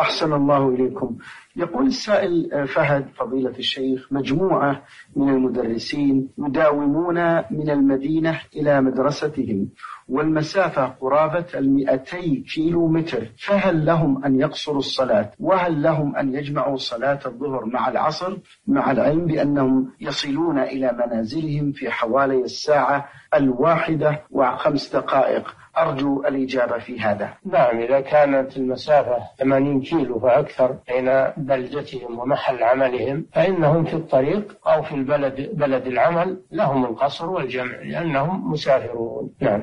أحسن الله إليكم. يقول السائل فهد فضيلة الشيخ مجموعة من المدرسين يداومون من المدينة إلى مدرستهم. والمسافة قرابة المئتي كيلو متر فهل لهم أن يقصروا الصلاة؟ وهل لهم أن يجمعوا صلاة الظهر مع العصر؟ مع العلم بأنهم يصلون إلى منازلهم في حوالي الساعة الواحدة وخمس دقائق. أرجو الإجابة في هذا. نعم إذا كانت المسافة 80 كيلو فأكثر بين بلدتهم ومحل عملهم فإنهم في الطريق أو في البلد بلد العمل لهم القصر والجمع لأنهم مسافرون. نعم.